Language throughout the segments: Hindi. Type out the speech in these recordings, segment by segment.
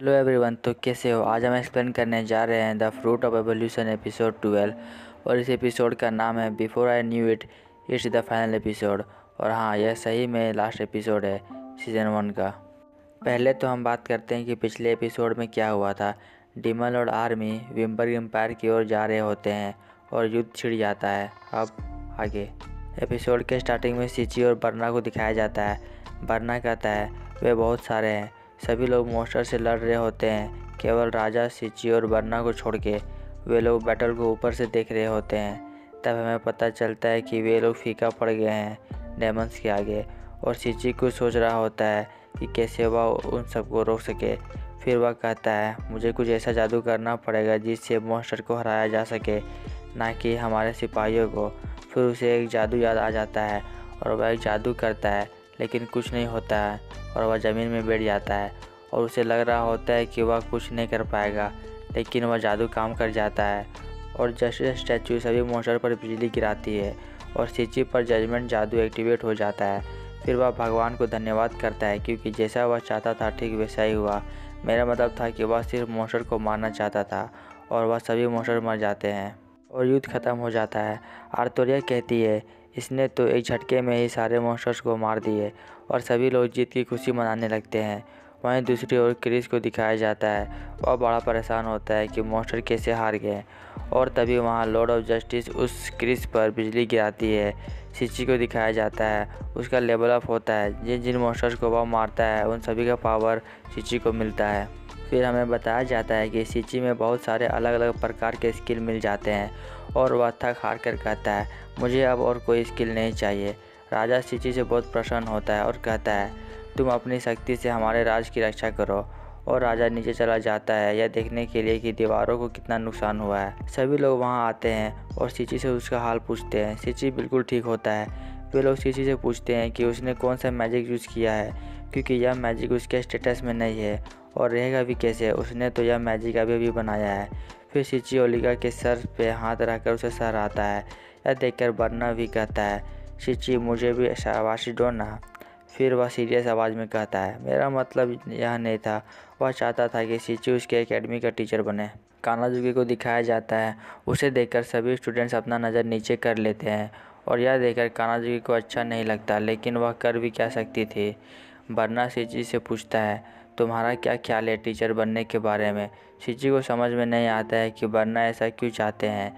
हेलो एवरीवन तो कैसे हो? आज हम एक्सप्लेन करने जा रहे हैं the fruit of evolution episode 12 और इस एपिसोड का नाम है before I knew it it's the final episode और हाँ यह सही में लास्ट एपिसोड है सीज़न वन का। पहले तो हम बात करते हैं कि पिछले एपिसोड में क्या हुआ था। डिमल और आर्मी विम्बर्ग एम्पायर की ओर जा रहे होते हैं और युद्ध छिड़ जाता है। अब आगे। एपिसोड के स्टार्टिंग में सिची और बर्ना को दिखाया जाता है। बर्ना कहता है, वे बहुत सारे हैं। सभी लोग मोस्टर से लड़ रहे होते हैं, केवल राजा सिची और बर्ना को छोड़ के। वे लोग बैटल को ऊपर से देख रहे होते हैं। तब हमें पता चलता है कि वे लोग फीका पड़ गए हैं डेमंस के आगे। और सिची कुछ सोच रहा होता है कि कैसे वह उन सबको रोक सके। फिर वह कहता है, मुझे कुछ ऐसा जादू करना पड़ेगा जिससे मॉन्स्टर को हराया जा सके, ना कि हमारे सिपाहियों को। फिर उसे एक जादू याद आ जाता है और वह एक जादू करता है। लेकिन कुछ नहीं होता है और वह ज़मीन में बैठ जाता है और उसे लग रहा होता है कि वह कुछ नहीं कर पाएगा, लेकिन वह जादू काम कर जाता है और जस्टिस स्टैचू सभी मोस्टर पर बिजली गिराती है और सिची पर जजमेंट जादू एक्टिवेट हो जाता है, फिर वह भगवान को धन्यवाद करता है क्योंकि जैसा वह चाहता था ठीक वैसा ही हुआ। मेरा मतलब था कि वह सिर्फ़ मोस्टर को मारना चाहता था और वह सभी मोस्टर मर जाते हैं और युद्ध ख़त्म हो जाता है। आर्तोरिया कहती है इसने तो एक झटके में ही सारे मॉन्स्टर्स को मार दिए और सभी लोग जीत की खुशी मनाने लगते हैं। वहीं दूसरी ओर क्रिस को दिखाया जाता है, वह बड़ा परेशान होता है कि मॉन्स्टर कैसे हार गए। और तभी वहाँ लॉर्ड ऑफ़ जस्टिस उस क्रिस पर बिजली गिराती है। सिची को दिखाया जाता है, उसका लेवल अप होता है। जिन जिन मॉन्स्टर्स को वह मारता है, उन सभी का पावर सिची को मिलता है। फिर हमें बताया जाता है कि सिची में बहुत सारे अलग अलग प्रकार के स्किल मिल जाते हैं और वह थक हार कर कहता है, मुझे अब और कोई स्किल नहीं चाहिए। राजा सिची से बहुत प्रसन्न होता है और कहता है, तुम अपनी शक्ति से हमारे राज की रक्षा करो। और राजा नीचे चला जाता है, यह देखने के लिए कि दीवारों को कितना नुकसान हुआ है। सभी लोग वहाँ आते हैं और सिची से उसका हाल पूछते हैं। सिची बिल्कुल ठीक होता है। वे लोग सिची से पूछते हैं कि उसने कौन सा मैजिक यूज़ किया है, क्योंकि यह मैजिक उसके स्टेटस में नहीं है। और रहेगा भी कैसे उसने तो यह मैजिक अभी भी बनाया है। फिर सिची ओलिका के सर पे हाथ रखकर उसे सर आता है। यह देखकर बरना भी कहता है सिची मुझे भी शाबाशी दो ना। फिर वह सीरियस आवाज़ में कहता है, मेरा मतलब यह नहीं था। वह चाहता था कि सिची उसके एकेडमी का टीचर बने। कानाजुकी को दिखाया जाता है। उसे देखकर सभी स्टूडेंट्स अपना नज़र नीचे कर लेते हैं और यह देखकर कानाजुकी को अच्छा नहीं लगता, लेकिन वह कर भी क्या सकती थी? बरना सिची से पूछता है तुम्हारा क्या ख्याल है टीचर बनने के बारे में? सिची को समझ में नहीं आता है कि बरना ऐसा क्यों चाहते हैं।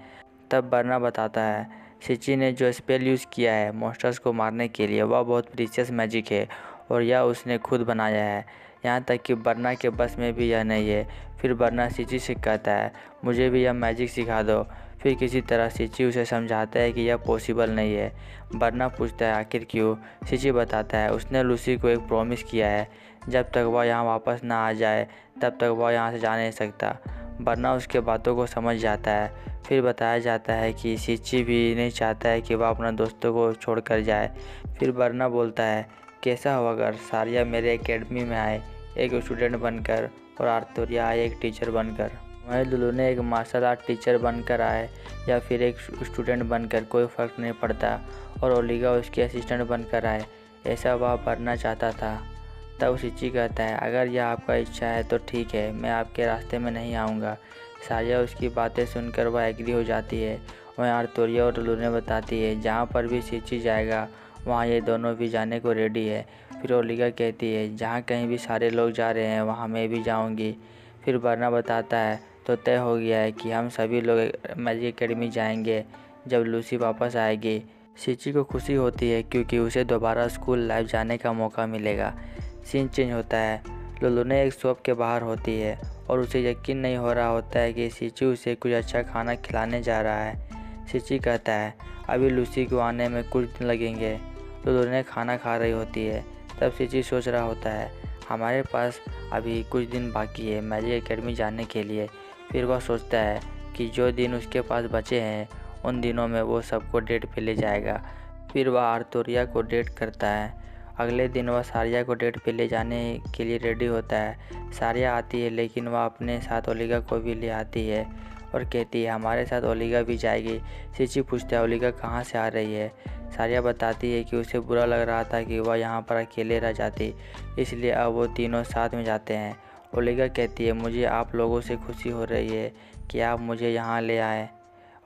तब बरना बताता है सिची ने जो स्पेल यूज़ किया है मॉन्स्टर्स को मारने के लिए, वह बहुत प्रीसियस मैजिक है और यह उसने खुद बनाया है। यहाँ तक कि बरना के बस में भी यह नहीं है। फिर बरना सिची से कहता है, मुझे भी यह मैजिक सिखा दो। फिर किसी तरह सिची उसे समझाता है कि यह पॉसिबल नहीं है बरना पूछता है, आखिर क्यों? सिची बताता है, उसने लूसी को एक प्रॉमिस किया है, जब तक वह यहाँ वापस ना आ जाए, तब तक वह यहाँ से जा नहीं सकता बरना उसके बातों को समझ जाता है। फिर बताया जाता है कि सिची भी नहीं चाहता है कि वह अपना दोस्तों को छोड़कर जाए। फिर बरना बोलता है, कैसा हो अगर सारिया मेरे एकेडमी में आए, एक स्टूडेंट बनकर, और आर्तोरिया आए एक टीचर बनकर। वहीं लुलू ने एक मार्शल आर्ट टीचर बनकर आए या फिर एक स्टूडेंट बनकर, कोई फ़र्क नहीं पड़ता। और ओलिगा उसके असिस्टेंट बनकर आए, ऐसा वह बनना चाहता था। तब सिची कहता है, अगर यह आपका इच्छा है तो ठीक है, मैं आपके रास्ते में नहीं आऊँगा। सारिया उसकी बातें सुनकर वह एग्री हो जाती है। वहीं आर्तोरिया और लुलू ने बताती है, जहाँ पर भी सिची जाएगा, वहाँ ये दोनों भी जाने को रेडी है। फिर ओलिगा कहती है, जहाँ कहीं भी सारे लोग जा रहे हैं, वहाँ मैं भी जाऊँगी। फिर बरना बताता है तो तय हो गया है कि हम सभी लोग मैजिक एकेडमी जाएँगे, जब लूसी वापस आएगी। सिची को खुशी होती है क्योंकि उसे दोबारा स्कूल लाइफ जाने का मौका मिलेगा। सीन चेंज होता है। लुलू एक शॉप के बाहर होती है और उसे यकीन नहीं हो रहा होता है कि सिची उसे कुछ अच्छा खाना खिलाने जा रहा है। सिची कहता है, अभी लूसी को आने में कुछ दिन लगेंगे। लुलू खाना खा रही होती है। तब सिची सोच रहा होता है, हमारे पास अभी कुछ दिन बाकी है मैजिक एकेडमी जाने के लिए। फिर वह सोचता है कि जो दिन उसके पास बचे हैं, उन दिनों में वो सबको डेट पे ले जाएगा। फिर वह आर्तोरिया को डेट करता है। अगले दिन वह सारिया को डेट पे ले जाने के लिए रेडी होता है। सारिया आती है, लेकिन वह अपने साथ ओलिगा को भी ले आती है और कहती है, हमारे साथ ओलिगा भी जाएगी। सिची पूछता है, ओलिगा कहाँ से आ रही है? सारिया बताती है कि उसे बुरा लग रहा था कि वह यहाँ पर अकेले रह जाती, इसलिए अब वो तीनों साथ में जाते हैं। ओलिगा कहती है, मुझे आप लोगों से खुशी हो रही है कि आप मुझे यहाँ ले आए।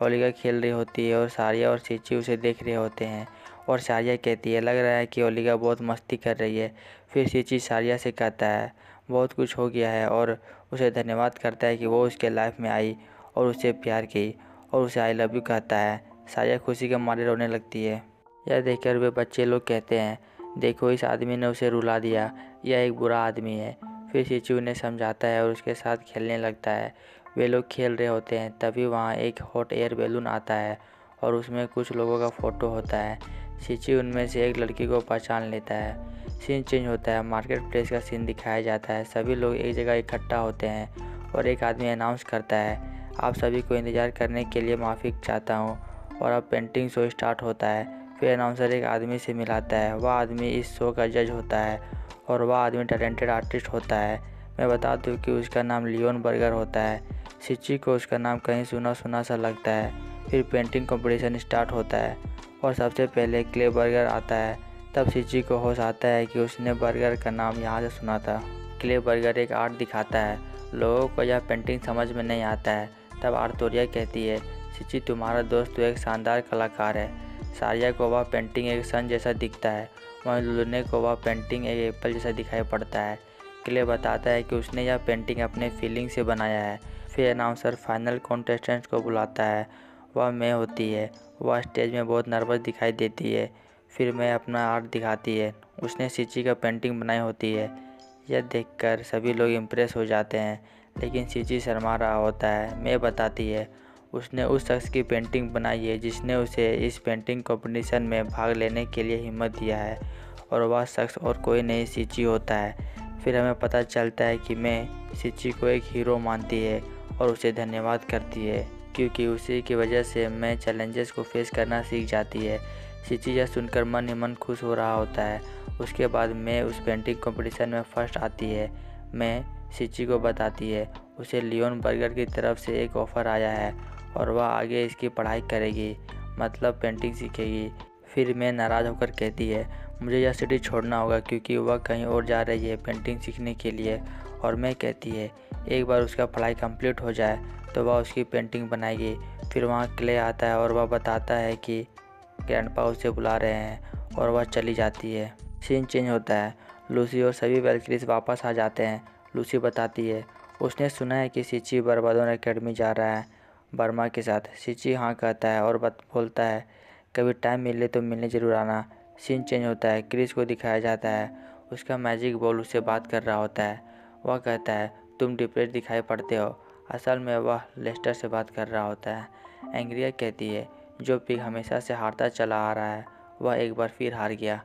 ओलिगा खेल रही होती है और सारिया और चीची उसे देख रहे होते हैं और सारिया कहती है, लग रहा है कि ओलिगा बहुत मस्ती कर रही है। फिर चीची सारिया से कहता है, बहुत कुछ हो गया है। और उसे धन्यवाद करता है कि वो उसके लाइफ में आई और उसे प्यार की और उसे आई लव यू कहता है। सारिया खुशी के मारे रोने लगती है। यह देखकर वे बच्चे लोग कहते हैं, देखो, इस आदमी ने उसे रुला दिया। यह एक बुरा आदमी है। फिर शिचू उन्हें समझाता है और उसके साथ खेलने लगता है। वे लोग खेल रहे होते हैं, तभी वहाँ एक हॉट एयर बैलून आता है और उसमें कुछ लोगों का फ़ोटो होता है। शिची उनमें से एक लड़की को पहचान लेता है। सीन चेंज होता है, मार्केट प्लेस का सीन दिखाया जाता है। सभी लोग एक जगह इकट्ठा होते हैं और एक आदमी अनाउंस करता है। आप सभी को इंतज़ार करने के लिए माफ़ी चाहता हूँ और अब पेंटिंग शो स्टार्ट होता है। फिर अनाउंसर एक आदमी से मिलाता है। वह आदमी इस शो का जज होता है और वह आदमी टैलेंटेड आर्टिस्ट होता है। मैं बता दूँ कि उसका नाम लियोन बर्गर होता है। सिची को उसका नाम कहीं सुना सुना सा लगता है। फिर पेंटिंग कंपटीशन स्टार्ट होता है और सबसे पहले क्ले बर्गर आता है। तब सिची को होश आता है कि उसने बर्गर का नाम यहाँ से सुना था। क्ले बर्गर एक आर्ट दिखाता है। लोगों को यह पेंटिंग समझ में नहीं आता है। तब आर्तोरिया कहती है सिची तुम्हारा दोस्त तो एक शानदार कलाकार है। सारिया को वह पेंटिंग एक सन जैसा दिखता है वहीं लुने को वह पेंटिंग एक एप्पल जैसा दिखाई पड़ता है क्ले बताता है कि उसने यह पेंटिंग अपने फीलिंग से बनाया है। फिर अनाउंसर फाइनल कॉन्टेस्टेंट्स को बुलाता है। वह मैं होती है। वह स्टेज में बहुत नर्वस दिखाई देती है। फिर मैं अपना आर्ट दिखाती है। उसने सिची का पेंटिंग बनाई होती है। यह देखकर सभी लोग इम्प्रेस हो जाते हैं, लेकिन सिची शर्मा रहा होता है। मैं बताती है। उसने उस शख्स की पेंटिंग बनाई है, जिसने उसे इस पेंटिंग कंपटीशन में भाग लेने के लिए हिम्मत दिया है, और वह शख्स और कोई नहीं सिची होता है। फिर हमें पता चलता है कि मैं सिची को एक हीरो मानती है और उसे धन्यवाद करती है, क्योंकि उसी की वजह से मैं चैलेंजेस को फेस करना सीख जाती है। सिची यह सुनकर मन ही मन खुश हो रहा होता है। उसके बाद मैं उस पेंटिंग कंपटीशन में फ़र्स्ट आती है। मैं सिची को बताती है। उसे लियोन बर्गर की तरफ़ से एक ऑफ़र आया है और वह आगे इसकी पढ़ाई करेगी मतलब पेंटिंग सीखेगी। फिर मैं नाराज़ होकर कहती है, मुझे यह सिटी छोड़ना होगा क्योंकि वह कहीं और जा रही है पेंटिंग सीखने के लिए। और मैं कहती है, एक बार उसका पढ़ाई कंप्लीट हो जाए तो वह उसकी पेंटिंग बनाएगी। फिर वहाँ क्ले आता है और वह बताता है कि ग्रैंडपा उसे बुला रहे हैं और वह चली जाती है। सीन चेंज होता है। लूसी और सभी वेलक्रीज वापस आ जाते हैं। लूसी बताती है, उसने सुना है कि सिची बर्बादोन अकेडमी जा रहा है। बर्मा के साथ। सिंची हाँ कहता है और बत, बोलता है, कभी टाइम मिले तो मिलने ज़रूर आना। सीन चेंज होता है क्रिस को दिखाया जाता है। उसका मैजिक बॉल उससे बात कर रहा होता है। वह कहता है, तुम डिप्रेस दिखाई पड़ते हो। असल में वह लेस्टर से बात कर रहा होता है। एंग्रिया कहती है, जो पिग हमेशा से हारता चला आ रहा है, वह एक बार फिर हार गया।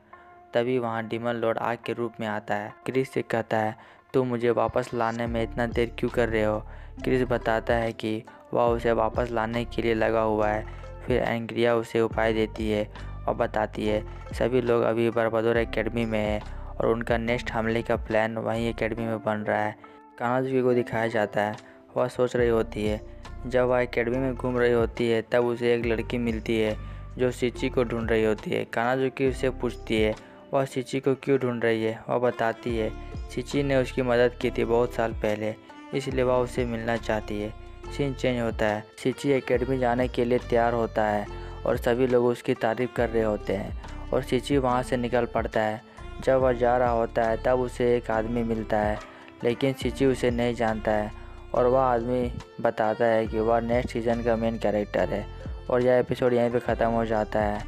तभी वहाँ डिमन लॉर्ड आग के रूप में आता है। क्रिस से कहता है तुम मुझे वापस लाने में इतना देर क्यों कर रहे हो? क्रिस बताता है कि वह उसे वापस लाने के लिए लगा हुआ है, फिर एंग्रिया उसे उपाय देती है और बताती है, सभी लोग अभी बरबदौर एकेडमी में हैं और उनका नेक्स्ट हमले का प्लान वहीं एकेडमी में बन रहा है। कानाजुकी को दिखाया जाता है। वह सोच रही होती है। जब वह एकेडमी में घूम रही होती है, तब उसे एक लड़की मिलती है, जो सिची को ढूंढ रही होती है। कानाजुकी उसे पूछती है, वह सिची को क्यों ढूंढ रही है? वह बताती है सिची ने उसकी मदद की थी बहुत साल पहले, इसलिए वह उसे मिलना चाहती है। सीन चेंज होता है। सिची एकेडमी जाने के लिए तैयार होता है और सभी लोग उसकी तारीफ़ कर रहे होते हैं और सिची वहाँ से निकल पड़ता है। जब वह जा रहा होता है, तब उसे एक आदमी मिलता है, लेकिन सिची उसे नहीं जानता है और वह आदमी बताता है कि वह नेक्स्ट सीज़न का मेन कैरेक्टर है और यह एपिसोड यहीं पे ख़त्म हो जाता है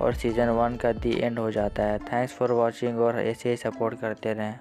और सीज़न वन का दी एंड हो जाता है। थैंक्स फॉर वॉचिंग और ऐसे ही सपोर्ट करते रहें।